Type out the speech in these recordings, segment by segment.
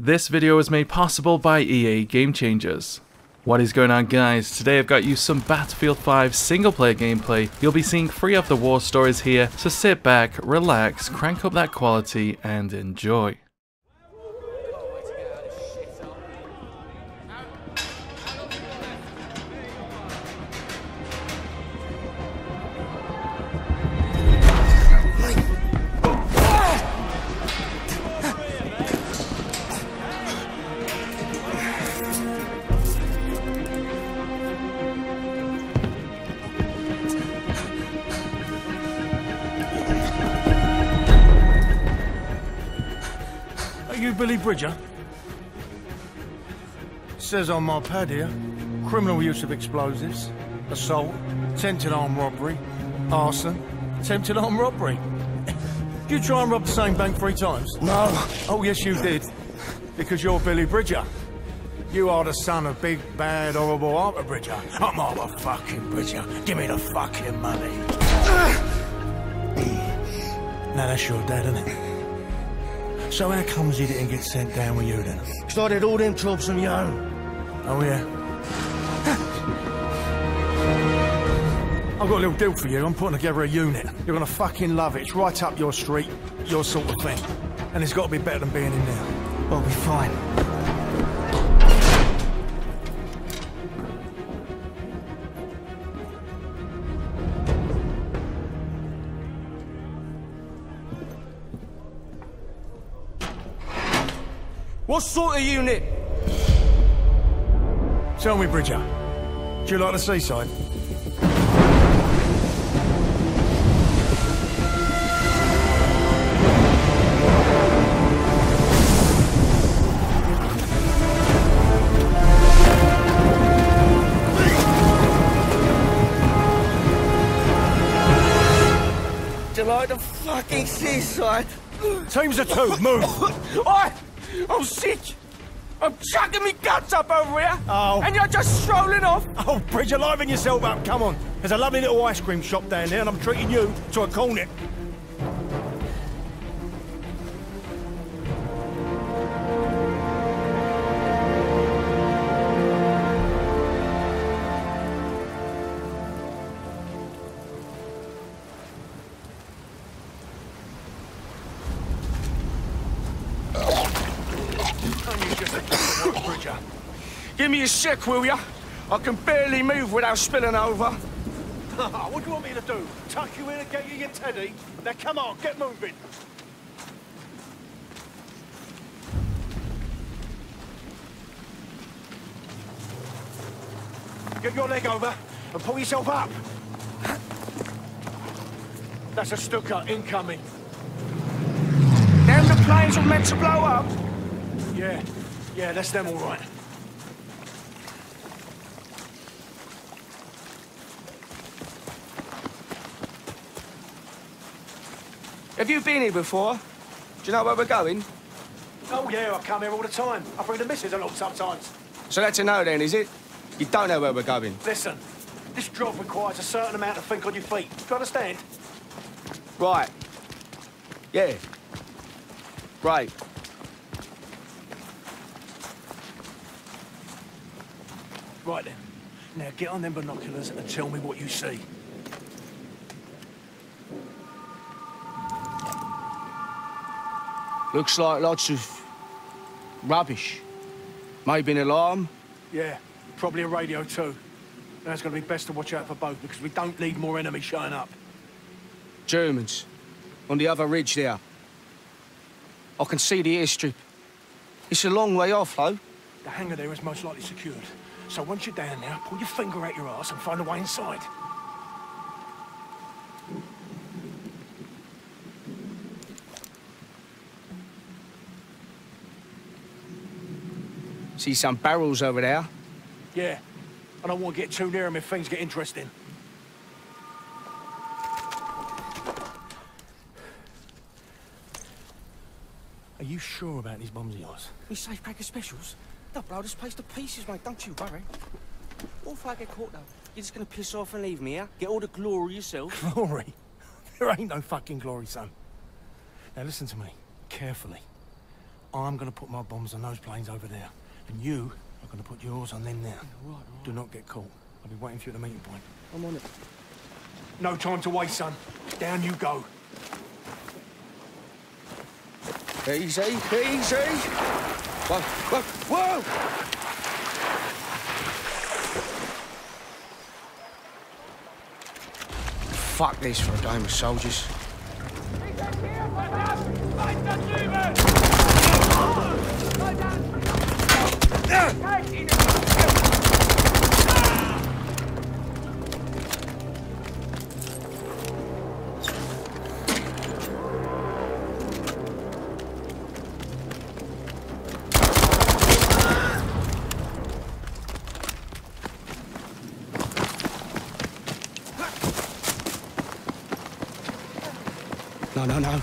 This video is made possible by EA Game Changers. What is going on guys? Today I've got you some Battlefield 5 single player gameplay. You'll be seeing three of the war stories here, so sit back, relax, crank up that quality and enjoy. My pad here, criminal use of explosives, assault, attempted armed robbery, arson, attempted armed robbery. Did you try and rob the same bank three times? No. Oh, yes, you did. Because you're Billy Bridger. You are the son of big, bad, horrible Arthur Bridger. I'm Arthur fucking Bridger. Give me the fucking money. now that's your dad, isn't it? So how comes he didn't get sent down with you then? Did all them jobs on my own. Oh, yeah. I've got a little deal for you. I'm putting together a unit. You're gonna fucking love it. It's right up your street, your sort of thing. And it's got to be better than being in there. I'll be fine. What sort of unit? Tell me, Bridger, do you like the seaside? Do you like the fucking seaside? Teams of two, move! Oi! I'm sick! I'm chucking me guts up over here! Oh. And you're just strolling off! Oh, Bridger, liven yourself up. Come on. There's a lovely little ice cream shop down there, and I'm treating you to a cornet. Give me a sec, will ya? I can barely move without spilling over. what do you want me to do? Tuck you in and get you your teddy? Now come on, get moving. Get your leg over and pull yourself up. That's a Stuka incoming. Them the planes were meant to blow up. Yeah, yeah, that's them all right. Have you been here before? Do you know where we're going? Oh yeah, I come here all the time. I bring the missus along sometimes. So that's a no then, is it? You don't know where we're going. Listen, this job requires a certain amount of think on your feet. Do you understand? Right. Yeah. Right. Right then. Now get on them binoculars and tell me what you see. Looks like lots of rubbish. Maybe an alarm. Yeah, probably a radio too. Now it's going to be best to watch out for both because we don't need more enemies showing up. Germans. On the other ridge there. I can see the airstrip. It's a long way off, though. The hangar there is most likely secured. So once you're down there, pull your finger out your ass and find a way inside. See some barrels over there. Yeah. I don't want to get too near them if things get interesting. Are you sure about these bombs of yours? We safe pack of specials. They'll blow this place to pieces, mate. Don't you worry. What if I get caught, though? You're just gonna piss off and leave me here? Get all the glory yourself? Glory? There ain't no fucking glory, son. Now listen to me, carefully. I'm gonna put my bombs on those planes over there. And you are gonna put yours on them there. Right, Do not get caught. I'll be waiting for you at the meeting point. I'm on it. No time to waste, son. Down you go. Easy, easy. Whoa, whoa, whoa! Fuck this for a game of soldiers. No, no,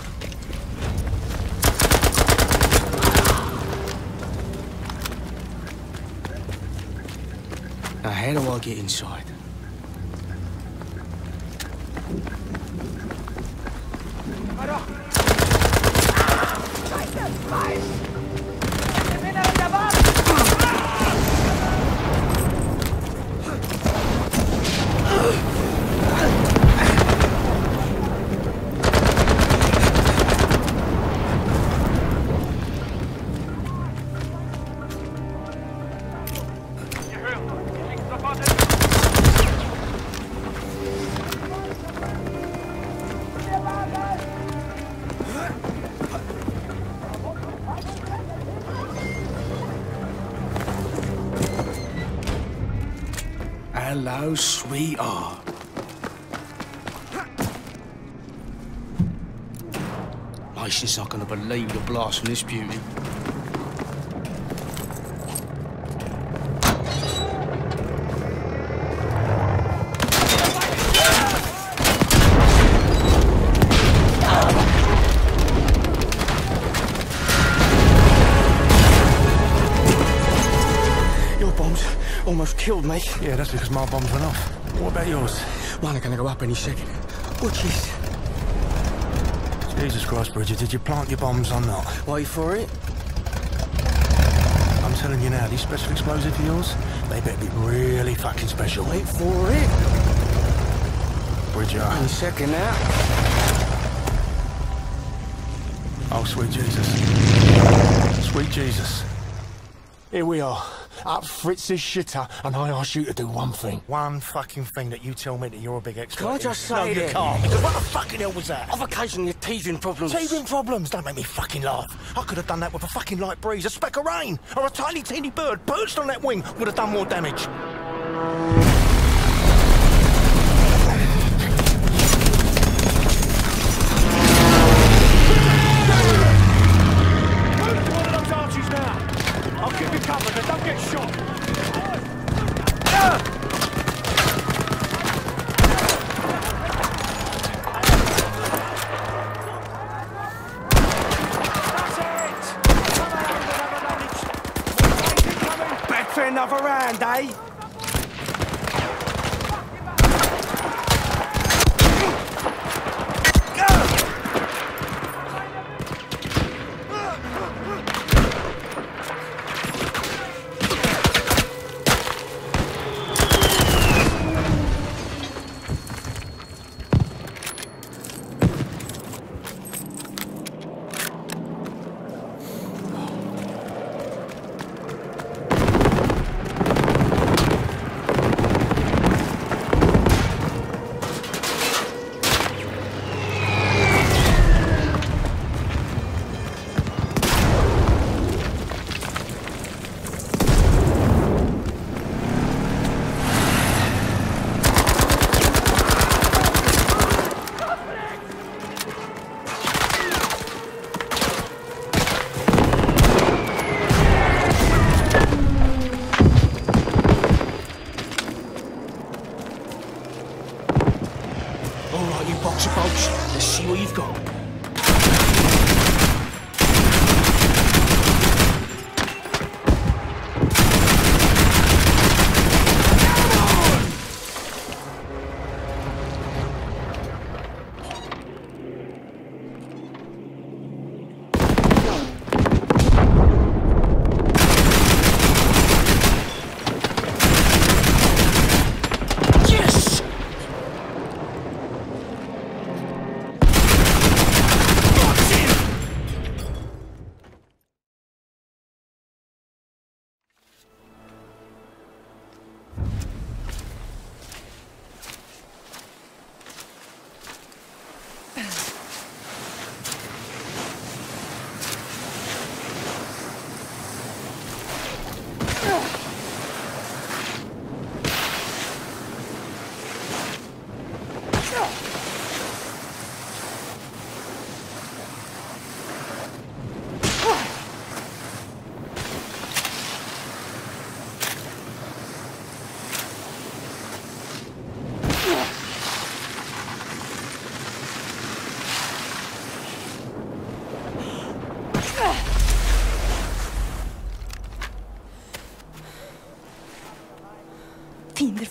how do I get inside? Hello, sweetheart. Mason's not gonna believe the blast from this beauty. Yeah, that's because my bombs went off. What about yours? Mine are gonna go up any second. Watch this. Jesus Christ, Bridger, did you plant your bombs or not? Wait for it. I'm telling you now, these special explosives of yours, they better be really fucking special. Wait for it. Bridger. Any second now. Oh, sweet Jesus. Sweet Jesus. Here we are, up Fritz's shitter, and I ask you to do one thing. One fucking thing that you tell me that you're a big expert Can I just No, say you can't, because what the fucking hell was that? I've occasionally had teething problems. Teething problems, don't make me fucking laugh. I could have done that with a fucking light breeze, a speck of rain, or a tiny teeny bird perched on that wing would have done more damage. For another round, eh?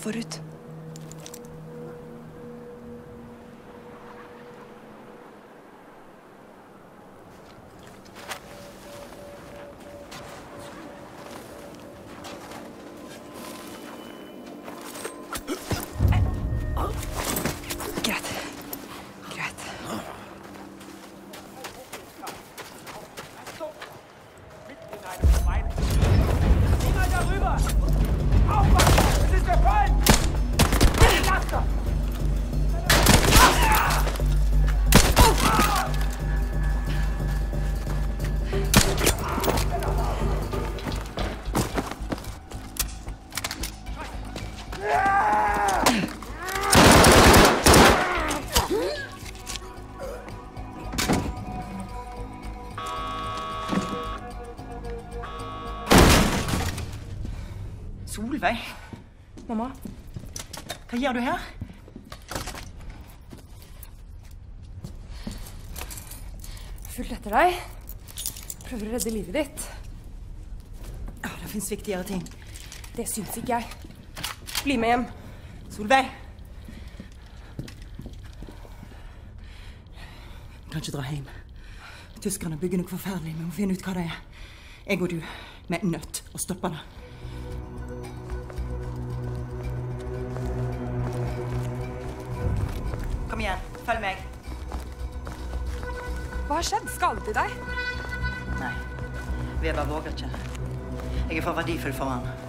Forut. Hva gjør du her? fulgt etter deg. Prøver å redde livet ditt. Ja, det fins viktigere ting. Det syns ikke jeg. Bli med hjem. Solveig! Kan ikke dra hjem. Tyskerne bygger noe forferdelig. Vi må finne ut hva det er. Jeg og du, vi er nødt å stoppe det. Følg meg. Hva har skjedd? Skadet de deg? Nei, Weber våger ikke. Jeg er for verdifull for han.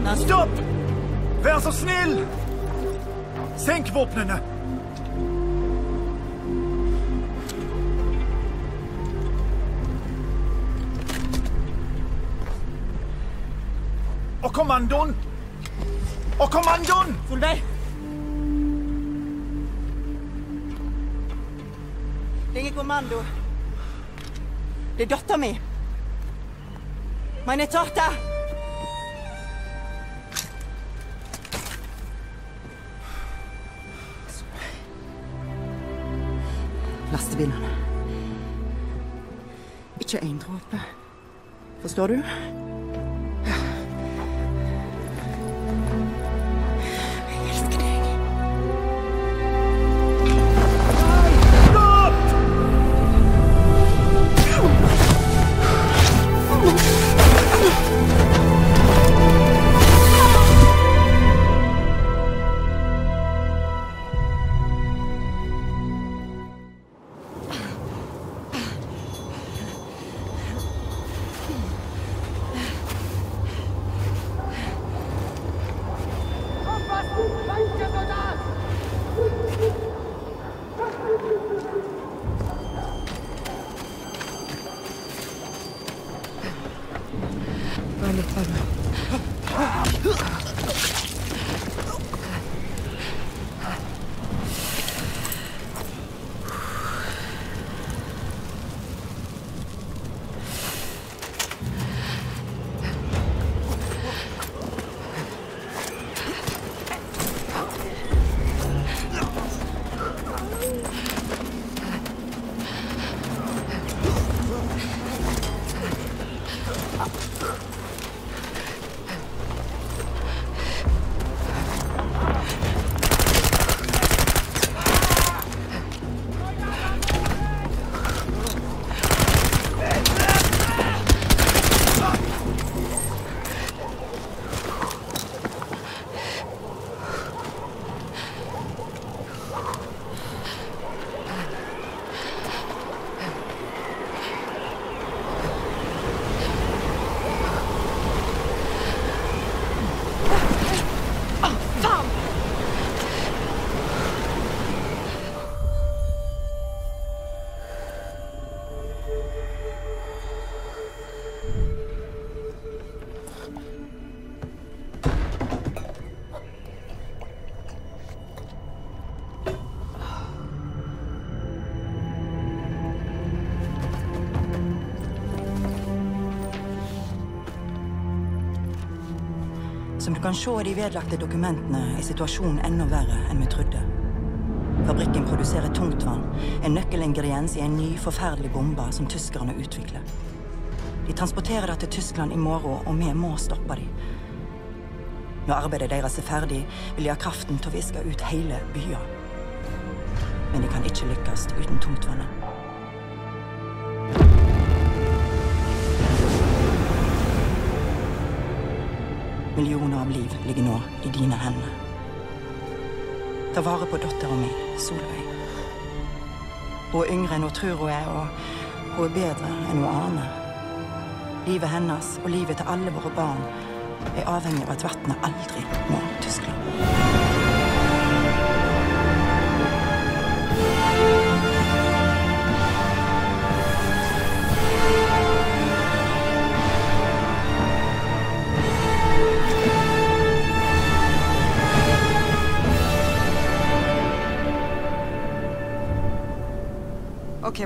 Løytnant. Stopp! Vær så snill! Senk våpnene! Og kommandoen! Og kommandoen! Solveig! Det er ikke kommando. Det er dattera mi. Meine Tochter! forsvinner. Ikke en dråpe. Forstår du? el Estado. Du kan se i de vedlagte dokumentene, er situasjonen enda verre enn vi trodde. Fabrikken produserer tungtvann, en nøkkelingrediens i en ny, forferdelig bombe som tyskerne utvikler. De transporterer det til Tyskland i morgen, og vi må stoppe dem. Når arbeidet deres er ferdig, vil de ha kraften til å viske ut hele byer. Men de kan ikke lykkes uten tungtvannet. Millioner av liv ligger nå i dine hender. Ta vare på dattera mi, Solveig. Hun er yngre enn hun tror hun er, og hun er bedre enn hun aner. Livet hennes og livet til alle våre barn er avhengig av at vannet aldri når Tyskland.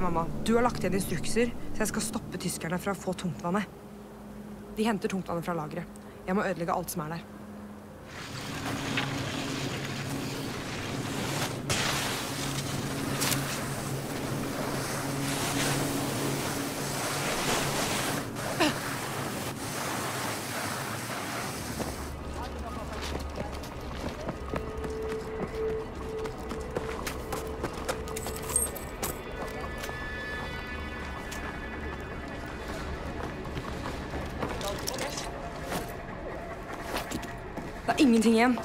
Mamma. Du har lagt igjen instrukser, så jeg skal stoppe tyskerne fra å få tungtvannet. De henter tungtvannet fra lageret. Jeg må ødelegge alt som er der. сведения.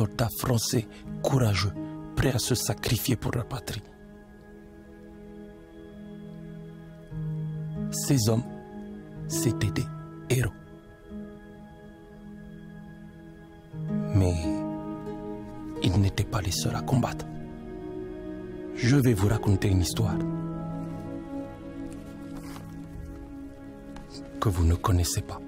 Soldats français courageux, prêts à se sacrifier pour leur patrie. Ces hommes, c'étaient des héros. Mais ils n'étaient pas les seuls à combattre. Je vais vous raconter une histoire que vous ne connaissez pas.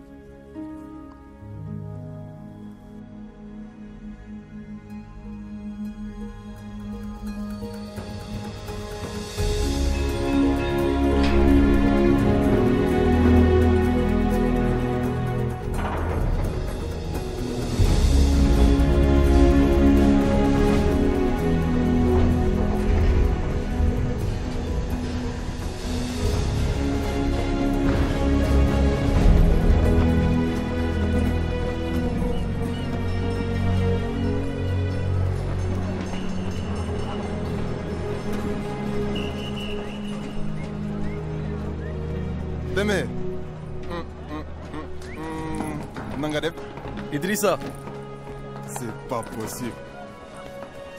C'est pas possible.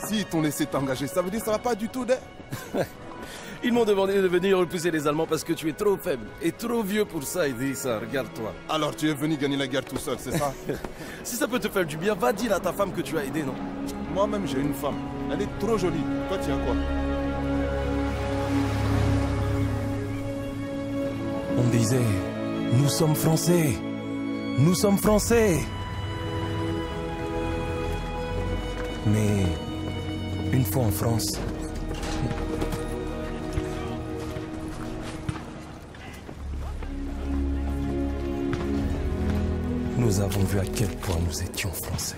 Si t'ont laissé t'engager, ça veut dire que ça va pas du tout, de... Ils m'ont demandé de venir repousser les Allemands parce que tu es trop faible et trop vieux pour ça, Idrissa. Regarde-toi. Alors tu es venu gagner la guerre tout seul, c'est ça? Si ça peut te faire du bien, va dire à ta femme que tu as aidé, non? Moi-même, j'ai une femme. Elle est trop jolie. Toi, tu as quoi? On disait, nous sommes français. Nous sommes français. Mais une fois en France, nous avons vu à quel point nous étions français.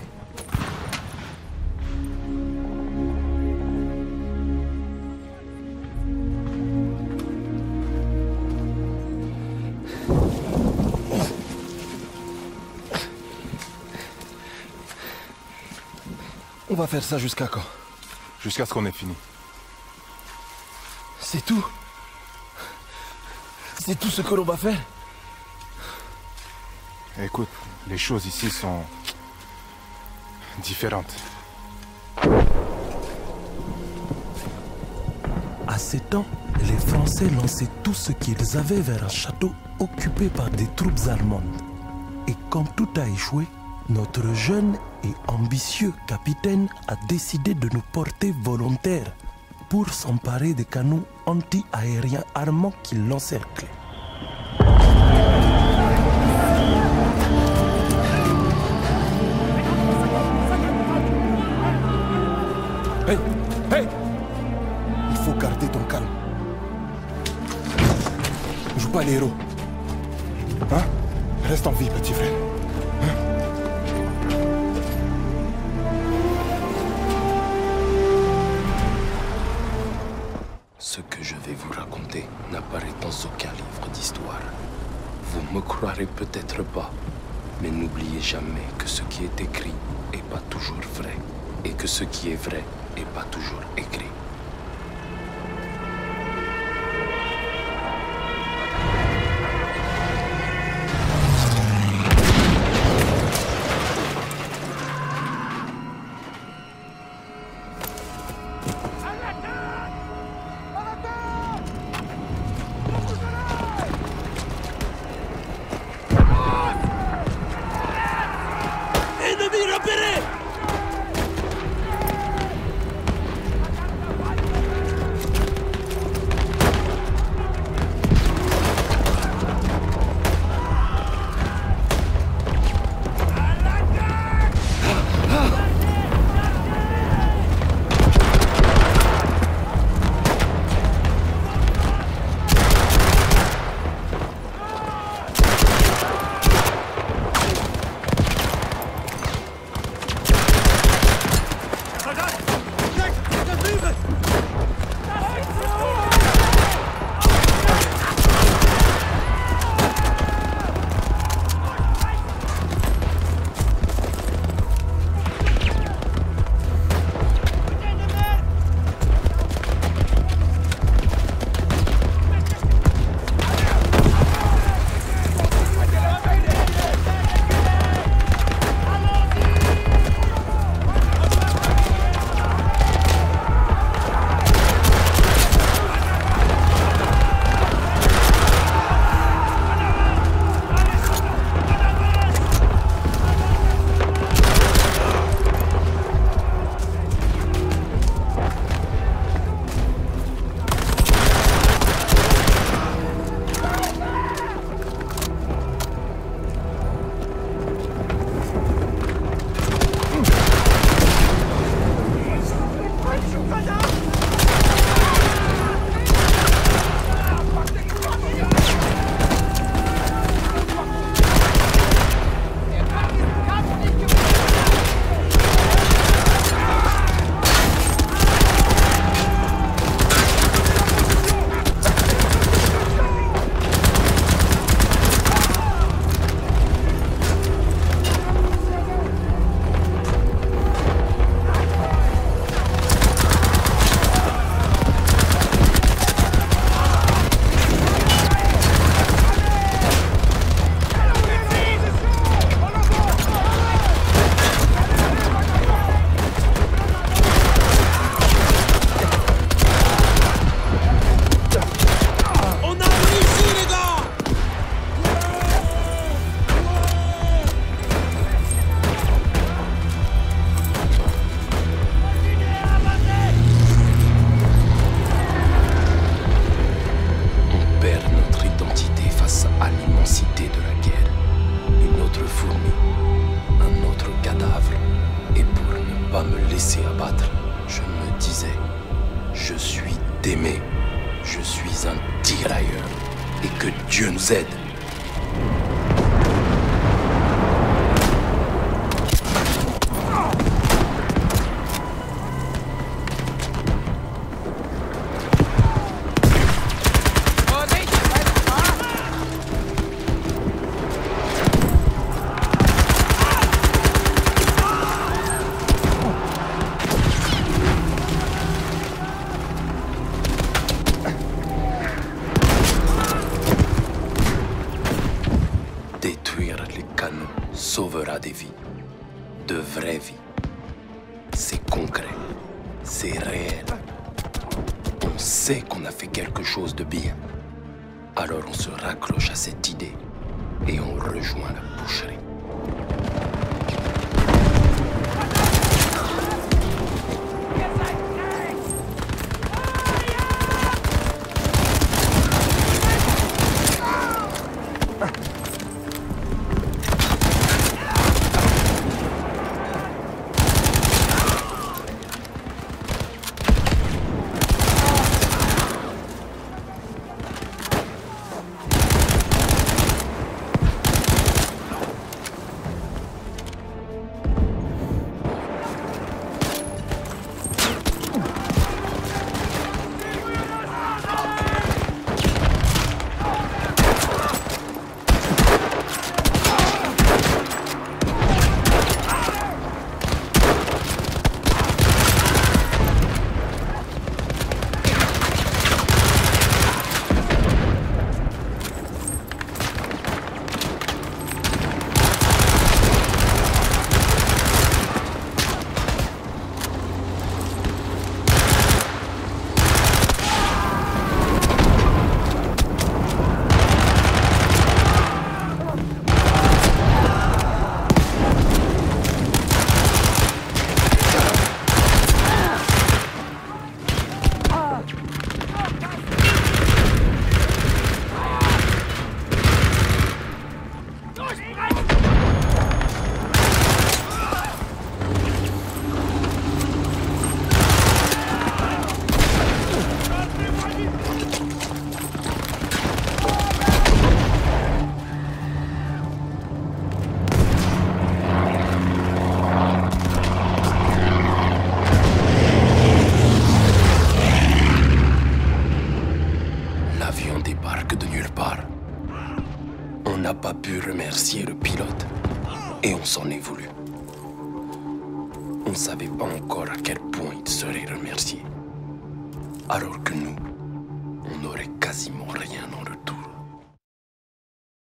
On va faire ça jusqu'à quand Jusqu'à ce qu'on ait fini. C'est tout C'est tout ce que l'on va faire Écoute, les choses ici sont différentes. À ces temps, les Français lançaient tout ce qu'ils avaient vers un château occupé par des troupes allemandes. Et quand tout a échoué, notre jeune et ambitieux capitaine a décidé de nous porter volontaires pour s'emparer des canons anti-aériens armants qui l'encerclaient. Hey Hey Il faut garder ton calme. Joue pas les héros. Hein? Reste en vie, petit frère. Ce que je vais vous raconter n'apparaît dans aucun livre d'histoire. Vous me croirez peut-être pas, mais n'oubliez jamais que ce qui est écrit est pas toujours vrai, et que ce qui est vrai est pas toujours écrit.